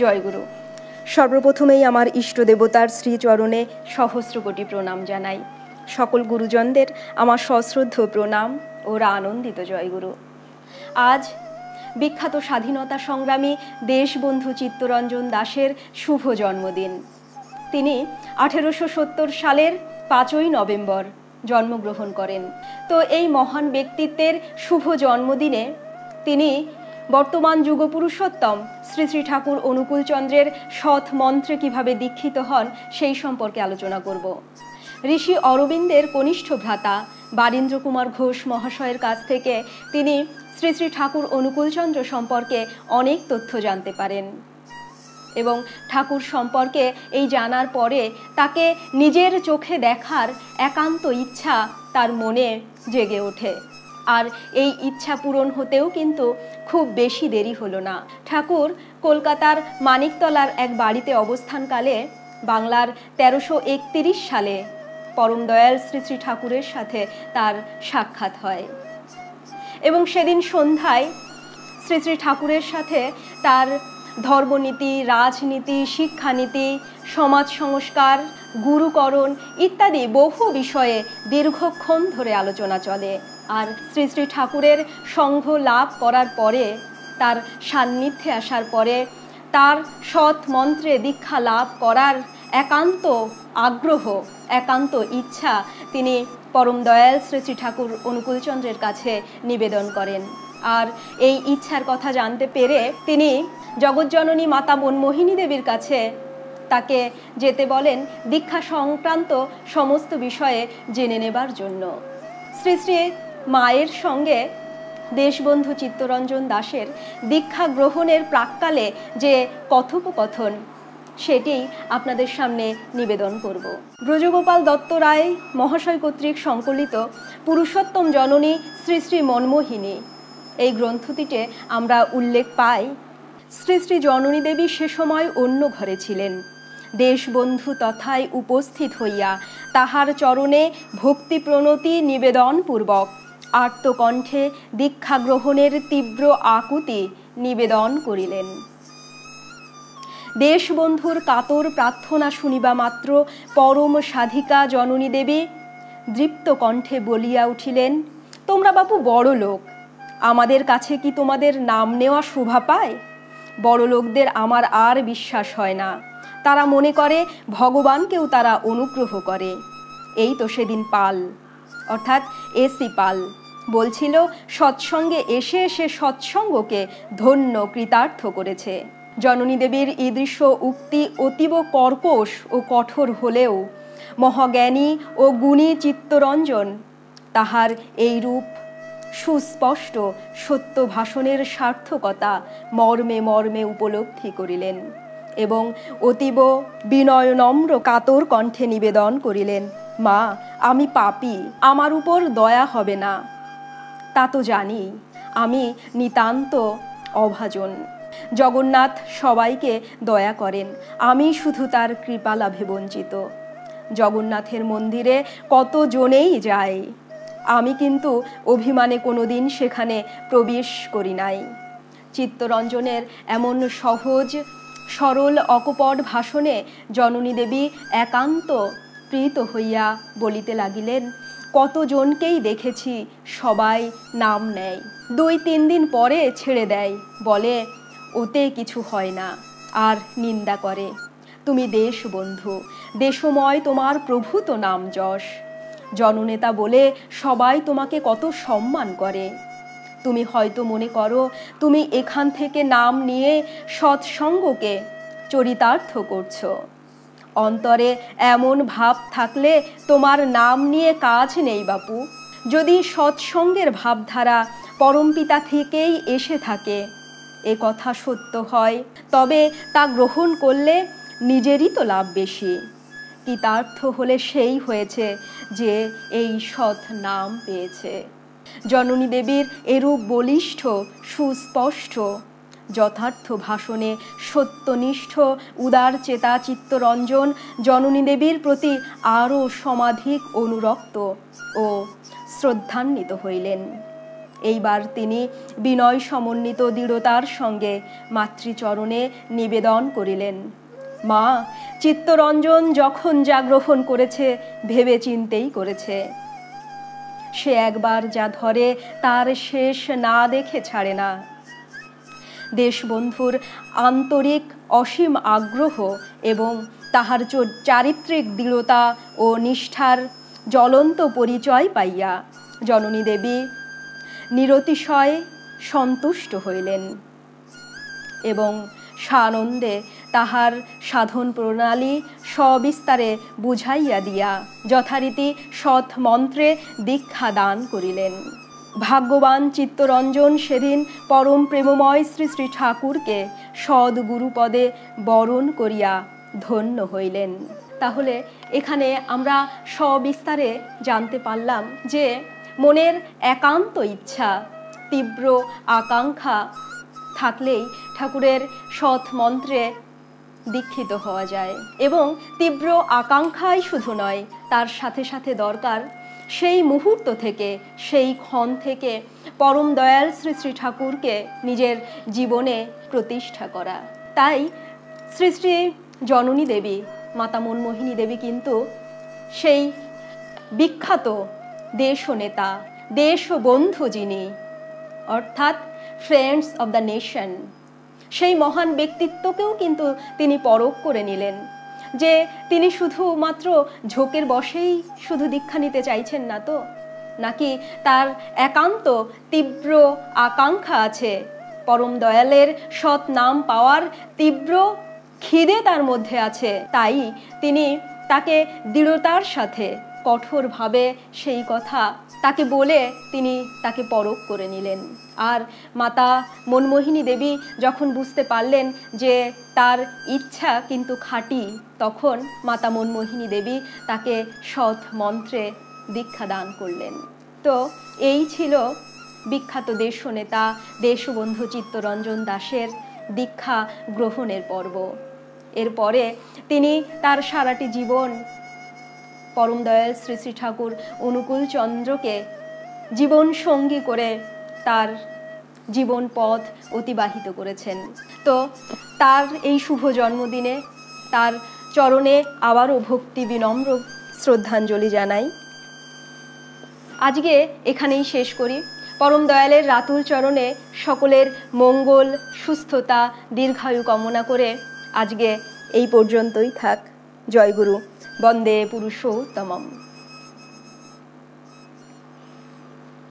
জয়গুরু সর্বপ্রথমেই আমার ইষ্ট দেবতার শ্রীচরণে সহস্র কোটি প্রণাম জানাই। সকল গুরুজনদের আমার সশ্রদ্ধ প্রণাম ওরা আনন্দিত জয়গুরু আজ বিখ্যাত স্বাধীনতা সংগ্রামী দেশবন্ধু চিত্তরঞ্জন দাসের শুভ জন্মদিন। তিনি আঠেরোশো সত্তর সালের পাঁচই নভেম্বর জন্মগ্রহণ করেন। তো এই মহান ব্যক্তিত্বের শুভ জন্মদিনে তিনি বর্তমান যুগপুরুষোত্তম, শ্রী শ্রী ঠাকুর অনুকূলচন্দ্রের সৎ মন্ত্রে কীভাবে দীক্ষিত হন, সেই সম্পর্কে আলোচনা করব। ঋষি অরবিন্দের কনিষ্ঠ ভ্রাতা বারীন্দ্র কুমার ঘোষ মহাশয়ের কাছ থেকে তিনি শ্রী শ্রী ঠাকুর অনুকূলচন্দ্র সম্পর্কে অনেক তথ্য জানতে পারেন এবং ঠাকুর সম্পর্কে এই জানার পরে তাকে নিজের চোখে দেখার একান্ত ইচ্ছা তার মনে জেগে ওঠে। আর এই ইচ্ছা পূরণ হতেও কিন্তু খুব বেশি দেরি হলো না। ঠাকুর কলকাতার মানিকতলার এক বাড়িতে অবস্থানকালে বাংলার তেরোশো একতিরিশ সালে পরম দয়াল শ্রী শ্রী ঠাকুরের সাথে তার সাক্ষাৎ হয়। এবং সেদিন সন্ধ্যায় শ্রী শ্রী ঠাকুরের সাথে তার ধর্মনীতি, রাজনীতি, শিক্ষানীতি সমাজ সংস্কার, গুরুকরণ ইত্যাদি বহু বিষয়ে দীর্ঘক্ষণ ধরে আলোচনা চলে। আর শ্রী শ্রী ঠাকুরের সংঘ লাভ করার পরে, তার সান্নিধ্যে আসার পরে, তার সৎ মন্ত্রে দীক্ষা লাভ করার একান্ত আগ্রহ, একান্ত ইচ্ছা তিনি পরম দয়াল শ্রী শ্রী ঠাকুর অনুকূলচন্দ্রের কাছে নিবেদন করেন। আর এই ইচ্ছার কথা জানতে পেরে তিনি জগৎজননী মাতা মনমোহিনী দেবীর কাছে তাকে যেতে বলেন দীক্ষা সংক্রান্ত সমস্ত বিষয়ে জেনে নেবার জন্য। শ্রী শ্রী মায়ের সঙ্গে দেশবন্ধু চিত্তরঞ্জন দাসের দীক্ষা গ্রহণের প্রাককালে যে কথোপকথন, সেটি আপনাদের সামনে নিবেদন করব। ব্রজগোপাল দত্ত রায় মহাশয় কর্তৃক সংকলিত পুরুষোত্তম জননী শ্রী শ্রী মনমোহিনী। এই গ্রন্থটিতে আমরা উল্লেখ পাই, শ্রী শ্রী জননী দেবী সে সময় অন্য ঘরে ছিলেন। দেশবন্ধু তথায় উপস্থিত হইয়া তাহার চরণে ভক্তি প্রণতি নিবেদনপূর্বক আর্তকণ্ঠে দীক্ষা গ্রহণের তীব্র আকুতি নিবেদন করিলেন। দেশবন্ধুর কাতর প্রার্থনা শুনিবা মাত্র পরম সাধিকা জননী দেবী দৃপ্ত কণ্ঠে বলিয়া উঠিলেন, তোমরা বাপু বড় লোক, আমাদের কাছে কি তোমাদের নাম নেওয়া শোভা পায়? বড় লোকদের আমার আর বিশ্বাস হয় না। তারা মনে করে, ভগবানকেও তারা অনুগ্রহ করে। এই তো সেদিন পাল। অর্থাৎ এসি পাল বলছিল, সৎসঙ্গে এসে এসে সৎসঙ্গকে ধন্য কৃতার্থ করেছে। জননী দেবীর ঈদৃশ্য উক্তি অতীব কর্কশ ও কঠোর হলেও, মহাজ্ঞানী ও গুণী চিত্তরঞ্জন তাহার এই রূপ, সুস্পষ্ট সত্য ভাষণের সার্থকতা মর্মে মর্মে উপলব্ধি করিলেন। এবং অতীব বিনয় নম্র কাতর কণ্ঠে নিবেদন করিলেন, মা, আমি পাপি, আমার উপর দয়া হবে না। তা তো জানি, আমি নিতান্ত অভাজন। জগন্নাথ সবাইকে দয়া করেন, আমি শুধু তার কৃপা লাভে বঞ্চিত। জগন্নাথের মন্দিরে কত জনেই যায় আমি কিন্তু অভিমানে কোনোদিন সেখানে প্রবেশ করি নাই। চিত্তরঞ্জনের এমন সহজ সরল অকপট ভাষণে জননী দেবী একান্ত প্রীত হইয়া বলিতে লাগিলেন, কতজনকেই দেখেছি সবাই নাম নেয়। দুই তিন দিন পরে ছেড়ে দেয়। বলে, ওতে কিছু হয় না, আর নিন্দা করে। তুমি দেশ বন্ধু দেশময় তোমার প্রভূত নাম যশ। জননেতা বলে, সবাই তোমাকে কত সম্মান করে। তুমি হয়তো মনে করো তুমি এখান থেকে নাম নিয়ে সৎসঙ্গকে চরিতার্থ করছ। অন্তরে এমন ভাব থাকলে তোমার নাম নিয়ে কাজ নেই বাপু। যদি সৎসঙ্গের ভাবধারা পরমপিতা থেকেই এসে থাকে, এ কথা সত্য হয়, তবে তা গ্রহণ করলে নিজেরই তো লাভ বেশি। কৃতার্থ হলে সেই হয়েছে যে এই সৎ নাম পেয়েছে। জননী দেবীর এরূপ বলিষ্ঠ, সুস্পষ্ট। যথার্থ ভাষণে সত্যনিষ্ঠ, উদার চেতা চিত্তরঞ্জন জননী দেবীর প্রতি আরও সমাধিক অনুরক্ত ও শ্রদ্ধান্বিত হইলেন। এইবার তিনি বিনয় সমন্বিত দৃঢ়তার সঙ্গে মাতৃচরণে নিবেদন করিলেন। মা, চিত্তরঞ্জন যখন যা গ্রহণ করেছে, ভেবে চিনতেই করেছে। সে একবার যা ধরে, তার শেষ না দেখে ছাড়ে না। দেশবন্ধুর আন্তরিক অসীম আগ্রহ এবং তাহার চারিত্রিক দৃঢ়তা ও নিষ্ঠার জ্বলন্ত পরিচয় পাইয়া জননী দেবী নিরতিশয় সন্তুষ্ট হইলেন এবং সানন্দে তাহার সাধন প্রণালী সবিস্তারে বুঝাইয়া দিয়া যথারীতি সৎ মন্ত্রে দীক্ষা দান করিলেন। ভাগ্যবান চিত্তরঞ্জন সেদিন পরম প্রেমময় শ্রী শ্রী ঠাকুরকে সদ্গুরুপদে বরণ করিয়া ধন্য হইলেন। তাহলে এখানে আমরা সবিস্তারে জানতে পারলাম যে মনের একান্ত ইচ্ছা, তীব্র আকাঙ্ক্ষা থাকলেই ঠাকুরের সৎ মন্ত্রে দীক্ষিত হওয়া যায় এবং তীব্র আকাঙ্ক্ষাই শুধু নয়, তার সাথে সাথে দরকার সেই মুহূর্ত থেকে, সেই ক্ষণ থেকে পরম দয়াল শ্রী শ্রী ঠাকুরকে নিজের জীবনে প্রতিষ্ঠা করা। তাই শ্রী শ্রী জননী দেবী, মাতা মনমোহিনী দেবী কিন্তু সেই বিখ্যাত দেশ নেতা দেশ বন্ধু যিনি, অর্থাৎ ফ্রেন্ডস অব দ্য নেশন সেই মহান ব্যক্তিত্বকেও কিন্তু তিনি পরখ করে নিলেন। যে তিনি শুধুমাত্র ঝোঁকের বসেই শুধু দীক্ষা নিতে চাইছেন না তো? নাকি তার একান্ত তীব্র আকাঙ্ক্ষা আছে? পরম দয়ালের সৎ নাম পাওয়ার তীব্র খিদে তার মধ্যে আছে। তাই তিনি তাকে দৃঢ়তার সাথে কঠোরভাবে সেই কথা তাকে বলে তিনি তাকে পরখ করে নিলেন। আর মাতা মনমোহিনী দেবী যখন বুঝতে পারলেন যে তার ইচ্ছা কিন্তু খাঁটি, তখন মাতা মনমোহিনী দেবী তাকে সৎ মন্ত্রে দীক্ষা দান করলেন। তো এই ছিল বিখ্যাত দেশনেতা দেশবন্ধু চিত্তরঞ্জন দাসের দীক্ষা গ্রহণের পর্ব। এরপরে তিনি তার সারাটি জীবন পরম দয়াল শ্রী শ্রী ঠাকুর অনুকূল চন্দ্রকে জীবন সঙ্গী করে তার জীবন পথ অতিবাহিত করেছেন। তো তার এই শুভ জন্মদিনে তার চরণে আবারও ভক্তি বিনম্র শ্রদ্ধাঞ্জলি জানাই। আজকে এখানেই শেষ করি। পরম দয়ালের রাতুল চরণে সকলের মঙ্গল, সুস্থতা, দীর্ঘায়ু কামনা করে আজকে এই পর্যন্তই থাক। জয়গুরু বন্দে পুরুষোত্তমম।